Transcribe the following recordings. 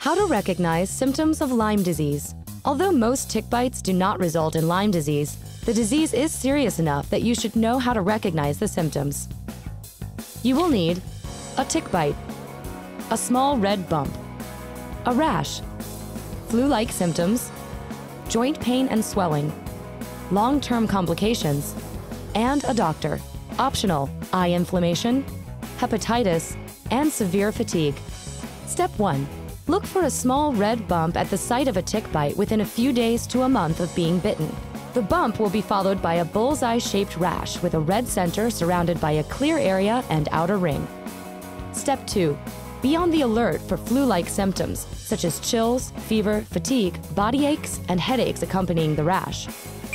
How to recognize symptoms of Lyme disease. Although most tick bites do not result in Lyme disease, the disease is serious enough that you should know how to recognize the symptoms. You will need a tick bite, a small red bump, a rash, flu-like symptoms, joint pain and swelling, long-term complications, and a doctor. Optional, eye inflammation, hepatitis, and severe fatigue. Step 1. Look for a small red bump at the site of a tick bite within a few days to a month of being bitten. The bump will be followed by a bullseye-shaped rash with a red center surrounded by a clear area and outer ring. Step 2. Be on the alert for flu-like symptoms, such as chills, fever, fatigue, body aches, and headaches accompanying the rash.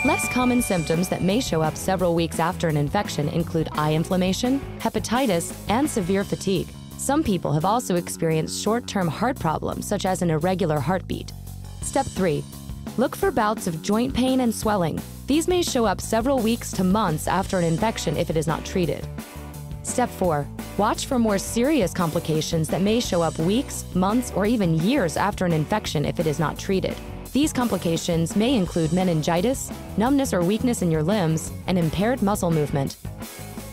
Less common symptoms that may show up several weeks after an infection include eye inflammation, hepatitis, and severe fatigue. Some people have also experienced short-term heart problems, such as an irregular heartbeat. Step 3. Look for bouts of joint pain and swelling. These may show up several weeks to months after an infection if it is not treated. Step 4. Watch for more serious complications that may show up weeks, months, or even years after an infection if it is not treated. These complications may include meningitis, numbness or weakness in your limbs, and impaired muscle movement.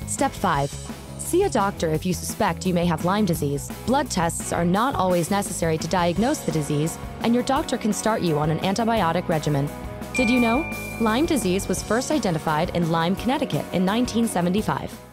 Step 5. See a doctor if you suspect you may have Lyme disease. Blood tests are not always necessary to diagnose the disease, and your doctor can start you on an antibiotic regimen. Did you know? Lyme disease was first identified in Lyme, Connecticut in 1975.